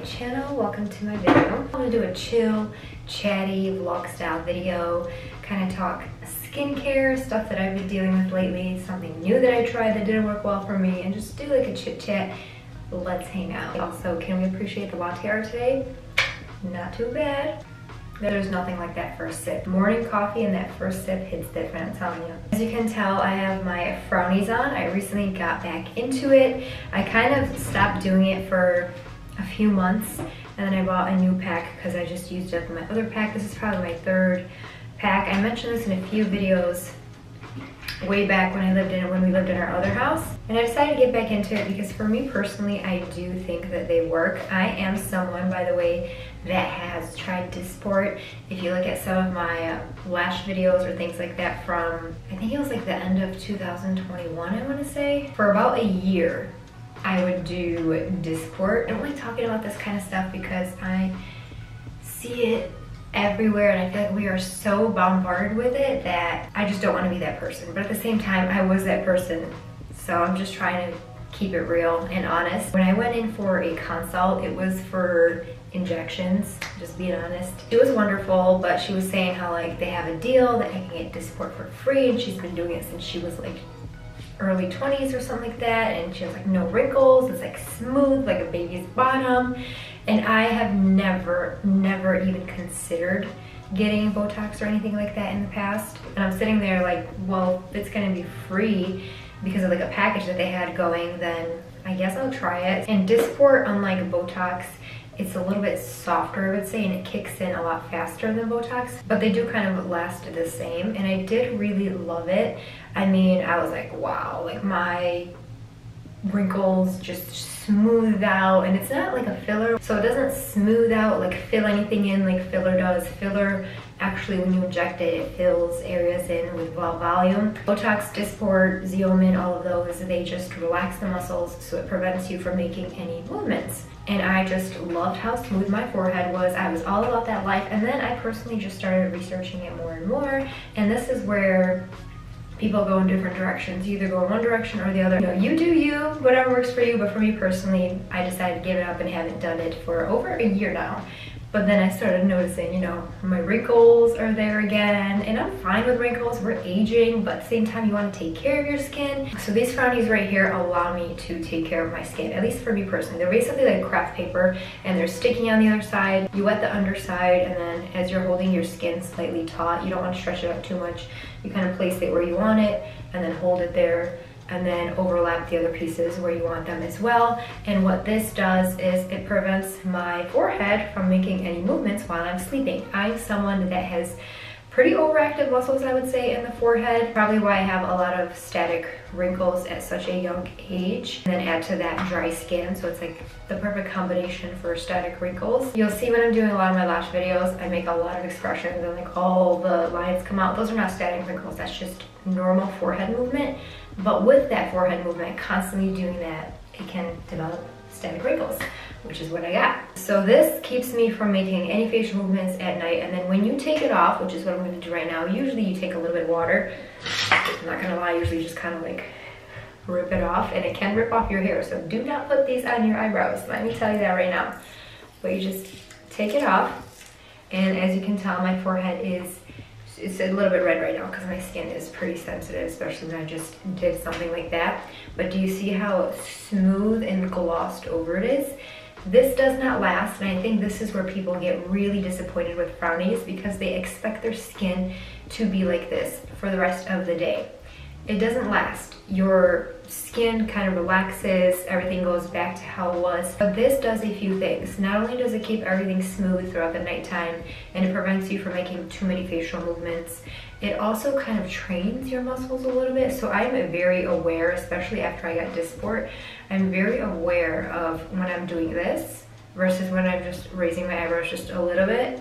channel, welcome to my video. I'm gonna do a chill, chatty, vlog style video, kind of talk skincare, stuff that I've been dealing with lately, something new that I tried that didn't work well for me, and just do like a chit chat. Let's hang out. Also, can we appreciate the latte art today? Not too bad. There's nothing like that first sip. Morning coffee and that first sip hits different, I'm telling you. As you can tell, I have my frownies on. I recently got back into it. I kind of stopped doing it for a few months and then I bought a new pack because I just used up my other pack. This is probably my third pack. I mentioned this in a few videos way back when I lived in when we lived in our other house. And I decided to get back into it because for me personally, I do think that they work. I am someone, by the way, that has tried Dysport. If you look at some of my uh, lash videos or things like that from, I think it was like the end of 2021, I wanna say. For about a year, I would do Dysport. I don't like talking about this kind of stuff because I see it everywhere and I feel like we are so bombarded with it that I just don't want to be that person. But at the same time, I was that person. So I'm just trying to keep it real and honest. When I went in for a consult, it was for injections, just being honest. It was wonderful, but she was saying how like they have a deal that I can get Dysport for free and she's been doing it since she was like early 20s or something like that and she has like no wrinkles, it's like smooth like a baby's bottom and I have never, never even considered getting Botox or anything like that in the past. And I'm sitting there like, well, it's gonna be free because of like a package that they had going, then I guess I'll try it. And Dysport, unlike Botox, it's a little bit softer, I would say, and it kicks in a lot faster than Botox, but they do kind of last the same. And I did really love it. I mean, I was like, wow, like my wrinkles just smooth out and it's not like a filler so it doesn't smooth out like fill anything in like filler does filler actually when you inject it it fills areas in with volume botox dysport xeomin all of those they just relax the muscles so it prevents you from making any movements and I just loved how smooth my forehead was. I was all about that life. And then I personally just started researching it more and more. And this is where people go in different directions. You either go in one direction or the other. You know, you do you, whatever works for you, but for me personally, I decided to give it up and haven't done it for over a year now. But then I started noticing, you know, my wrinkles are there again, and I'm fine with wrinkles, we're aging, but at the same time you wanna take care of your skin. So these frownies right here allow me to take care of my skin, at least for me personally. They're basically like craft paper, and they're sticky on the other side. You wet the underside, and then as you're holding your skin slightly taut, you don't wanna stretch it out too much. You kind of place it where you want it, and then hold it there and then overlap the other pieces where you want them as well. And what this does is it prevents my forehead from making any movements while I'm sleeping. I'm someone that has pretty overactive muscles, I would say, in the forehead. Probably why I have a lot of static wrinkles at such a young age. And then add to that dry skin, so it's like the perfect combination for static wrinkles. You'll see when I'm doing a lot of my lash videos, I make a lot of expressions and like all the lines come out. Those are not static wrinkles, that's just normal forehead movement. But with that forehead movement, constantly doing that, it can develop static wrinkles, which is what I got. So this keeps me from making any facial movements at night. And then when you take it off, which is what I'm gonna do right now, usually you take a little bit of water. I'm not gonna lie, usually just kind of like rip it off and it can rip off your hair. So do not put these on your eyebrows. Let me tell you that right now. But you just take it off. And as you can tell, my forehead is it's a little bit red right now because my skin is pretty sensitive, especially when I just did something like that. But do you see how smooth and glossed over it is? This does not last, and I think this is where people get really disappointed with frownies because they expect their skin to be like this for the rest of the day. It doesn't last. Your skin kind of relaxes, everything goes back to how it was. But this does a few things. Not only does it keep everything smooth throughout the nighttime and it prevents you from making too many facial movements, it also kind of trains your muscles a little bit. So I'm very aware, especially after I got Dysport, I'm very aware of when I'm doing this versus when I'm just raising my eyebrows just a little bit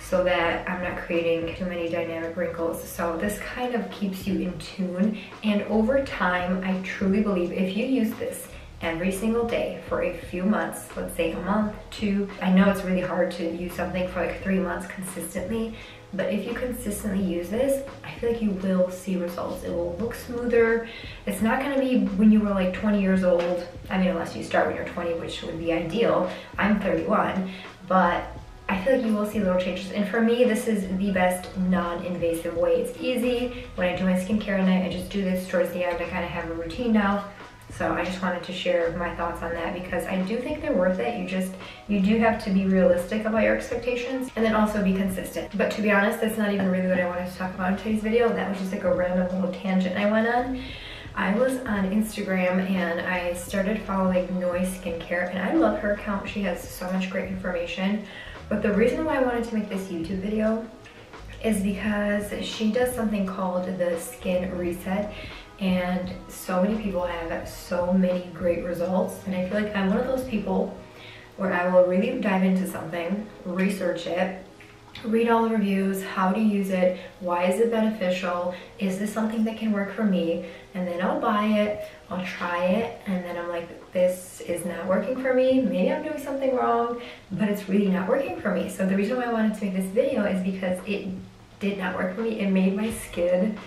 so that I'm not creating too many dynamic wrinkles. So this kind of keeps you in tune. And over time, I truly believe if you use this every single day for a few months, let's say a month, two, I know it's really hard to use something for like three months consistently, but if you consistently use this, I feel like you will see results. It will look smoother. It's not gonna be when you were like 20 years old. I mean, unless you start when you're 20, which would be ideal. I'm 31, but I feel like you will see little changes. And for me, this is the best non-invasive way. It's easy. When I do my skincare at night, I just do this towards the end. I kind of have a routine now. So I just wanted to share my thoughts on that because I do think they're worth it. You just, you do have to be realistic about your expectations and then also be consistent. But to be honest, that's not even really what I wanted to talk about in today's video. That was just like a random little tangent I went on. I was on Instagram and I started following Noi Skincare and I love her account. She has so much great information. But the reason why I wanted to make this YouTube video is because she does something called the skin reset and so many people have so many great results. And I feel like I'm one of those people where I will really dive into something, research it, read all the reviews, how to use it, why is it beneficial, is this something that can work for me, and then I'll buy it, I'll try it, and then I'm like, this is not working for me, maybe I'm doing something wrong, but it's really not working for me. So the reason why I wanted to make this video is because it did not work for me. It made my skin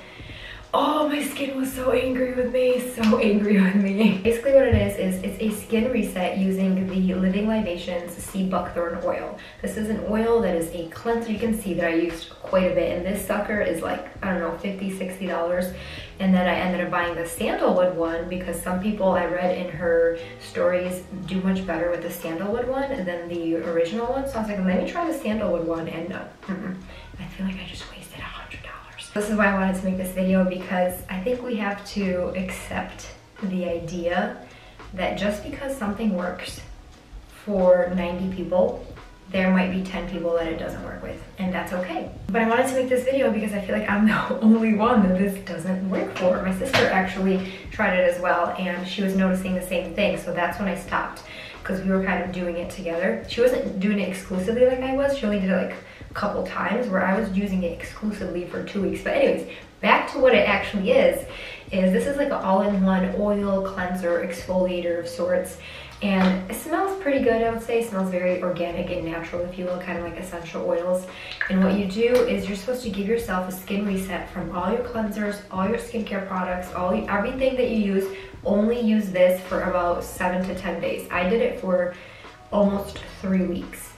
Oh, my skin was so angry with me, so angry with me. Basically what it is, is it's a skin reset using the Living Libations Sea Buckthorn Oil. This is an oil that is a cleanser. You can see that I used quite a bit, and this sucker is like, I don't know, 50 $60. And then I ended up buying the sandalwood one because some people I read in her stories do much better with the sandalwood one than the original one. So I was like, let me try the sandalwood one, and mm -mm. I feel like I just wasted this is why I wanted to make this video because I think we have to accept the idea that just because something works for 90 people, there might be 10 people that it doesn't work with, and that's okay. But I wanted to make this video because I feel like I'm the only one that this doesn't work for. My sister actually tried it as well, and she was noticing the same thing, so that's when I stopped, because we were kind of doing it together. She wasn't doing it exclusively like I was, she only did it like couple times where I was using it exclusively for two weeks. But anyways, back to what it actually is, is this is like an all-in-one oil cleanser, exfoliator of sorts. And it smells pretty good, I would say. It smells very organic and natural, if you will, kind of like essential oils. And what you do is you're supposed to give yourself a skin reset from all your cleansers, all your skincare products, all everything that you use. Only use this for about seven to 10 days. I did it for almost three weeks.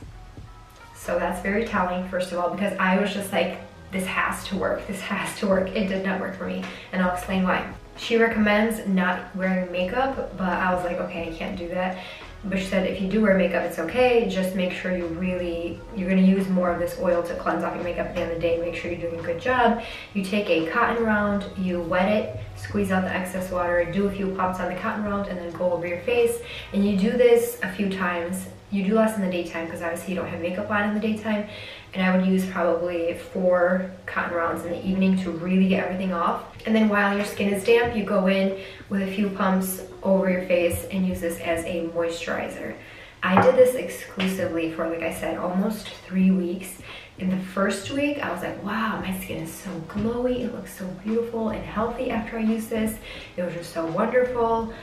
So that's very telling, first of all, because I was just like, this has to work, this has to work. It did not work for me, and I'll explain why. She recommends not wearing makeup, but I was like, okay, I can't do that. But she said if you do wear makeup, it's okay. Just make sure you really, you're gonna use more of this oil to cleanse off your makeup at the end of the day. Make sure you're doing a good job. You take a cotton round, you wet it, squeeze out the excess water, do a few pops on the cotton round, and then go over your face. And you do this a few times you do less in the daytime because obviously you don't have makeup on in the daytime. And I would use probably four cotton rounds in the evening to really get everything off. And then while your skin is damp, you go in with a few pumps over your face and use this as a moisturizer. I did this exclusively for, like I said, almost three weeks. In the first week, I was like, wow, my skin is so glowy. It looks so beautiful and healthy after I use this. It was just so wonderful.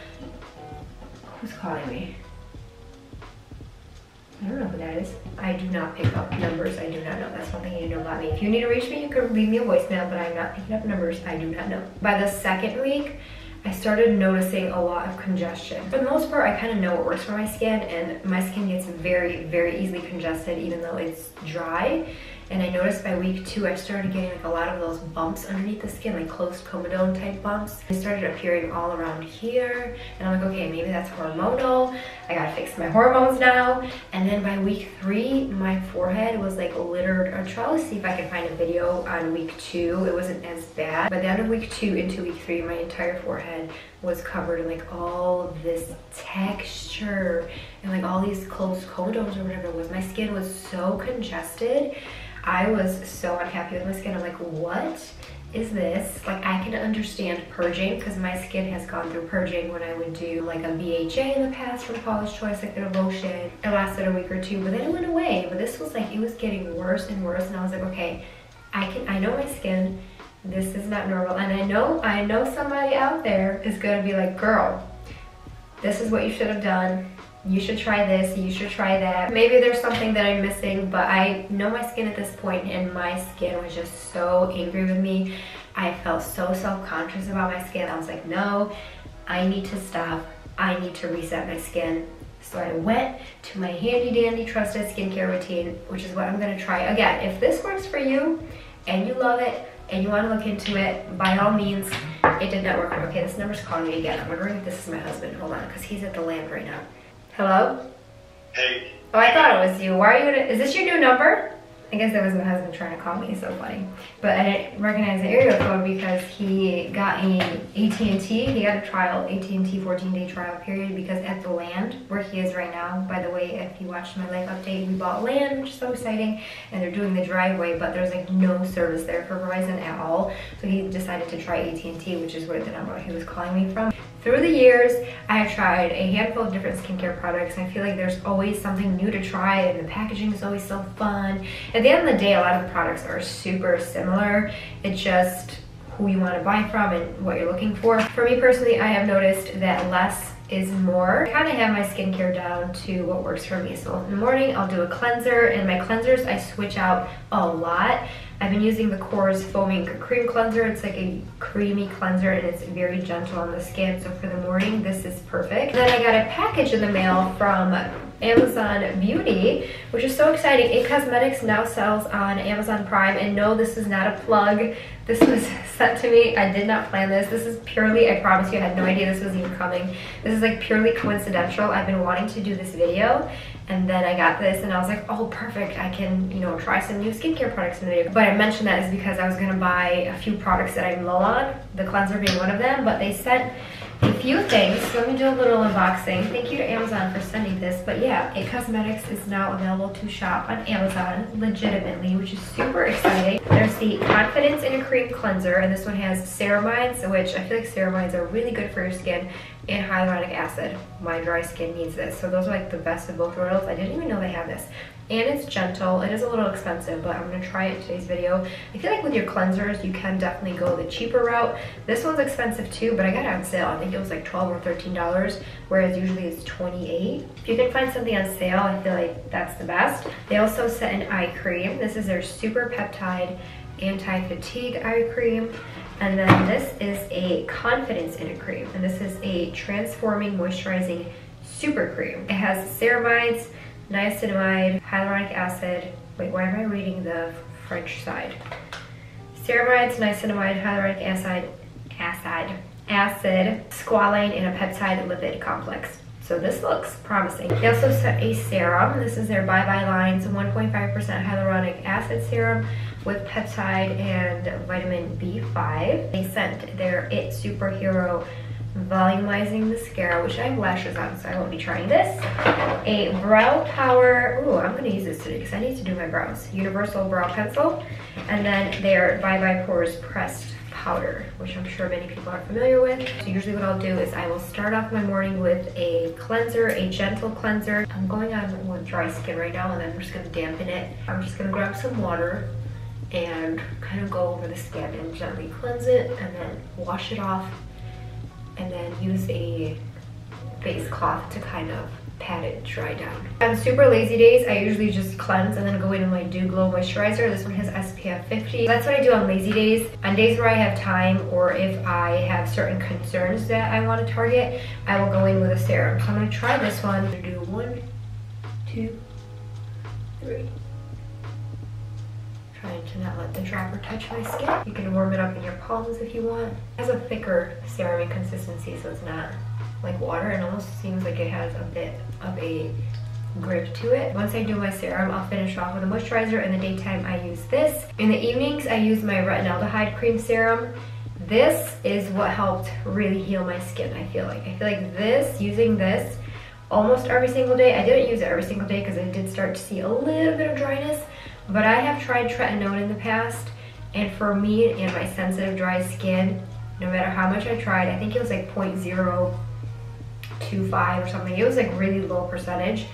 Who's calling me? I don't know who that is. I do not pick up numbers. I do not know. That's one thing you know about me. If you need to reach me, you can leave me a voicemail, but I'm not picking up numbers. I do not know. By the second week, I started noticing a lot of congestion. For the most part, I kind of know what works for my skin, and my skin gets very, very easily congested even though it's dry. And I noticed by week two, I started getting like a lot of those bumps underneath the skin, like closed comedone type bumps. They started appearing all around here. And I'm like, okay, maybe that's hormonal. I gotta fix my hormones now. And then by week three, my forehead was like littered. I'll try to see if I can find a video on week two. It wasn't as bad. By the end of week two into week three, my entire forehead was covered in like all this texture and like all these closed comedones or whatever it was. My skin was so congested I was so unhappy with my skin. I'm like, what is this? Like, I can understand purging because my skin has gone through purging when I would do like a BHA in the past from Paula's Choice, like their lotion. It lasted a week or two, but then it went away. But this was like, it was getting worse and worse. And I was like, okay, I can, I know my skin. This is not normal. And I know, I know somebody out there is going to be like, girl, this is what you should have done you should try this, you should try that. Maybe there's something that I'm missing, but I know my skin at this point and my skin was just so angry with me. I felt so self-conscious about my skin. I was like, no, I need to stop. I need to reset my skin. So I went to my handy dandy trusted skincare routine, which is what I'm gonna try. Again, if this works for you and you love it and you wanna look into it, by all means, it did not work. Okay, this number's calling me again. I'm wondering if this is my husband. Hold on, because he's at the land right now. Hello? Hey. Oh, I thought it was you. Why are you is this your new number? I guess that was my husband trying to call me, so funny. But I didn't recognize the area code because he got a AT&T, he got a trial, AT&T 14 day trial period because at the land where he is right now, by the way, if you watched my life update, we bought land, which is so exciting, and they're doing the driveway, but there's like no service there for Verizon at all. So he decided to try AT&T, which is where the number he was calling me from. Through the years, I have tried a handful of different skincare products I feel like there's always something new to try and the packaging is always so fun. At the end of the day, a lot of the products are super similar. It's just who you want to buy from and what you're looking for. For me personally, I have noticed that less is more. I kind of have my skincare down to what works for me. So in the morning, I'll do a cleanser and my cleansers, I switch out a lot. I've been using the Korres Foaming Cream Cleanser. It's like a creamy cleanser and it's very gentle on the skin. So for the morning, this is perfect. Then I got a package in the mail from Amazon Beauty, which is so exciting. It Cosmetics now sells on Amazon Prime. And no, this is not a plug. This was sent to me. I did not plan this. This is purely, I promise you, I had no idea this was even coming. This is like purely coincidental. I've been wanting to do this video and then I got this and I was like, oh, perfect. I can, you know, try some new skincare products in the video. But I mentioned that is because I was gonna buy a few products that I'm low on, the cleanser being one of them, but they sent a few things. Let me do a little unboxing. Thank you to Amazon for sending this. But yeah, It Cosmetics is now available to shop on Amazon legitimately, which is super exciting. There's the Confidence in a Cream Cleanser, and this one has ceramides, which I feel like ceramides are really good for your skin, and hyaluronic acid. My dry skin needs this. So those are like the best of both worlds. I didn't even know they had this and it's gentle. It is a little expensive, but I'm gonna try it in today's video. I feel like with your cleansers, you can definitely go the cheaper route. This one's expensive too, but I got it on sale. I think it was like 12 or $13, whereas usually it's 28. If you can find something on sale, I feel like that's the best. They also sent an eye cream. This is their Super Peptide Anti-Fatigue Eye Cream. And then this is a Confidence in a Cream. And this is a Transforming Moisturizing Super Cream. It has ceramides, niacinamide, hyaluronic acid. Wait, why am I reading the French side? Ceramides, niacinamide, hyaluronic acid, acid, acid, squalane, and a peptide lipid complex. So this looks promising. They also sent a serum. This is their Bye Bye Lines 1.5% hyaluronic acid serum with peptide and vitamin B5. They sent their It Superhero volumizing mascara, which I have lashes on, so I won't be trying this. A brow power, ooh, I'm gonna use this today because I need to do my brows. Universal brow pencil, and then their Bye Bye Pores pressed powder, which I'm sure many people are familiar with. So usually what I'll do is I will start off my morning with a cleanser, a gentle cleanser. I'm going on with dry skin right now, and then I'm just gonna dampen it. I'm just gonna grab some water and kind of go over the skin and gently cleanse it and then wash it off and then use a face cloth to kind of pat it dry down. On super lazy days, I usually just cleanse and then go in with my Dew Glow Moisturizer. This one has SPF 50. That's what I do on lazy days. On days where I have time or if I have certain concerns that I want to target, I will go in with a serum. So I'm going to try this one. Do one, two, three to not let the dropper touch my skin. You can warm it up in your palms if you want. It has a thicker serum consistency, so it's not like water. It almost seems like it has a bit of a grip to it. Once I do my serum, I'll finish off with a moisturizer. In the daytime, I use this. In the evenings, I use my retinaldehyde cream serum. This is what helped really heal my skin, I feel like. I feel like this, using this almost every single day. I didn't use it every single day because I did start to see a little bit of dryness, but I have tried tretinoin in the past, and for me and my sensitive dry skin, no matter how much I tried, I think it was like 0.025 or something. It was like really low percentage.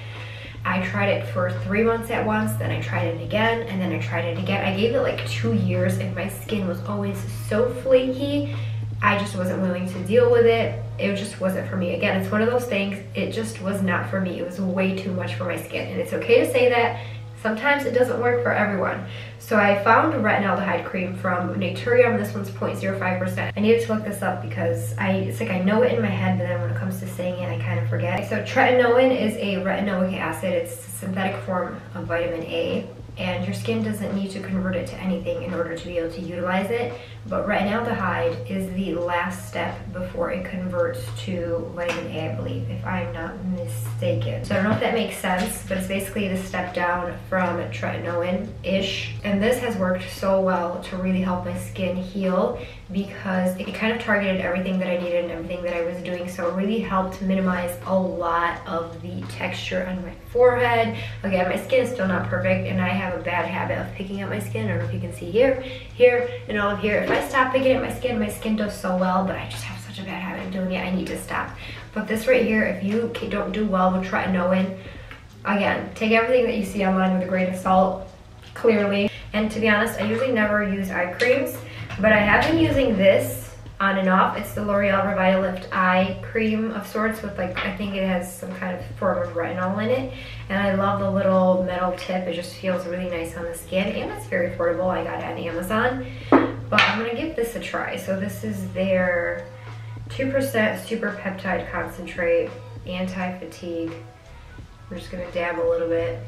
I tried it for three months at once, then I tried it again, and then I tried it again. I gave it like two years and my skin was always so flaky. I I just wasn't willing to deal with it. It just wasn't for me. Again, it's one of those things, it just was not for me. It was way too much for my skin. And it's okay to say that. Sometimes it doesn't work for everyone. So I found retinaldehyde cream from Naturium. This one's 0.05%. I needed to look this up because I it's like I know it in my head, but then when it comes to saying it, I kind of forget. So tretinoin is a retinoic acid. It's a synthetic form of vitamin A and your skin doesn't need to convert it to anything in order to be able to utilize it. But retinaldehyde is the last step before it converts to vitamin A, I believe, if I'm not mistaken. So I don't know if that makes sense, but it's basically the step down from tretinoin-ish. And this has worked so well to really help my skin heal because it kind of targeted everything that I needed and everything that I was doing. So it really helped minimize a lot of the texture on my forehead. Again, my skin is still not perfect and I have a bad habit of picking at my skin. I don't know if you can see here, here, and all of here. If I stop picking at my skin, my skin does so well, but I just have such a bad habit of doing it. I need to stop. But this right here, if you don't do well with tretinoin, again, take everything that you see online with a grain of salt, clearly. And to be honest, I usually never use eye creams but I have been using this on and off. It's the L'Oreal Revitalift Eye Cream of sorts with like, I think it has some kind of form of retinol in it. And I love the little metal tip. It just feels really nice on the skin and it's very affordable. I got it on Amazon. But I'm gonna give this a try. So this is their 2% super peptide concentrate, anti-fatigue. We're just gonna dab a little bit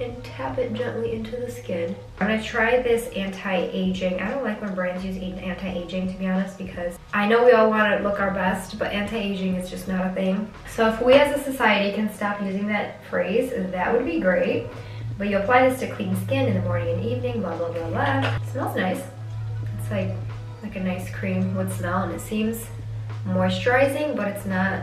and tap it gently into the skin. I'm gonna try this anti-aging. I don't like when brands use anti-aging to be honest because I know we all wanna look our best, but anti-aging is just not a thing. So if we as a society can stop using that phrase, that would be great. But you apply this to clean skin in the morning and evening, blah, blah, blah, blah. It smells nice. It's like, like a nice cream would smell and it seems moisturizing, but it's not,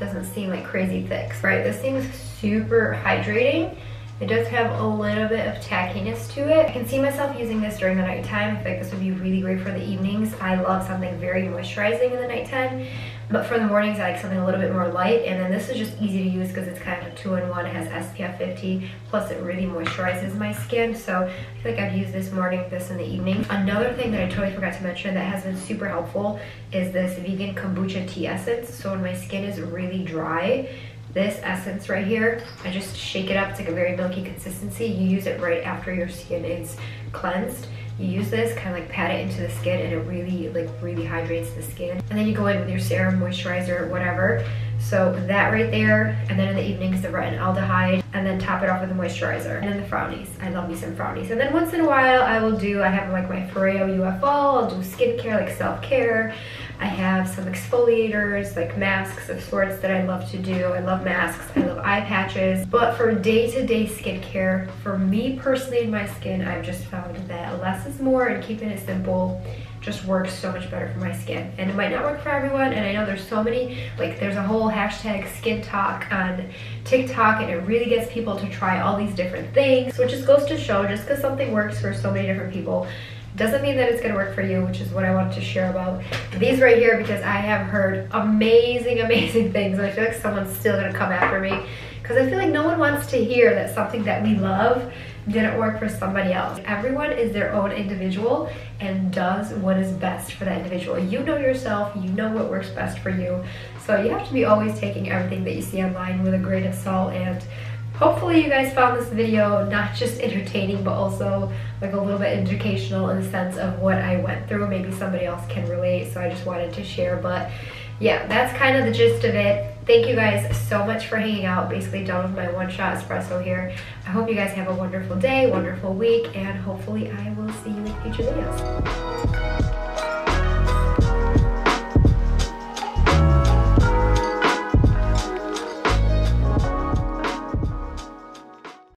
doesn't seem like crazy thick, right? This seems super hydrating it does have a little bit of tackiness to it. I can see myself using this during the nighttime. I feel like this would be really great for the evenings. I love something very moisturizing in the nighttime. But for the mornings, I like something a little bit more light. And then this is just easy to use because it's kind of a two-in-one. It has SPF 50. Plus, it really moisturizes my skin. So I feel like I've used this morning, this in the evening. Another thing that I totally forgot to mention that has been super helpful is this vegan kombucha tea essence. So when my skin is really dry, this essence right here, I just shake it up. It's like a very milky consistency. You use it right after your skin is cleansed. You use this, kind of like pat it into the skin and it really, like really hydrates the skin. And then you go in with your serum, moisturizer, whatever. So that right there, and then in the evenings the retinaldehyde, and then top it off with a moisturizer. And then the frownies. I love me some frownies. And then once in a while I will do, I have like my Foreo UFO, I'll do skincare, like self-care. I have some exfoliators, like masks of sorts that I love to do. I love masks, I love eye patches. But for day-to-day -day skincare, for me personally in my skin, I've just found that less is more and keeping it simple just works so much better for my skin. And it might not work for everyone, and I know there's so many, like there's a whole hashtag skin talk on TikTok, and it really gets people to try all these different things. It just goes to show, just because something works for so many different people, doesn't mean that it's gonna work for you, which is what I wanted to share about these right here because I have heard amazing, amazing things. And I feel like someone's still gonna come after me because I feel like no one wants to hear that something that we love didn't work for somebody else. Everyone is their own individual and does what is best for that individual. You know yourself, you know what works best for you. So you have to be always taking everything that you see online with a grain of salt and Hopefully you guys found this video not just entertaining but also like a little bit educational in the sense of what I went through. Maybe somebody else can relate so I just wanted to share but yeah that's kind of the gist of it. Thank you guys so much for hanging out. Basically done with my one shot espresso here. I hope you guys have a wonderful day, wonderful week and hopefully I will see you in future videos.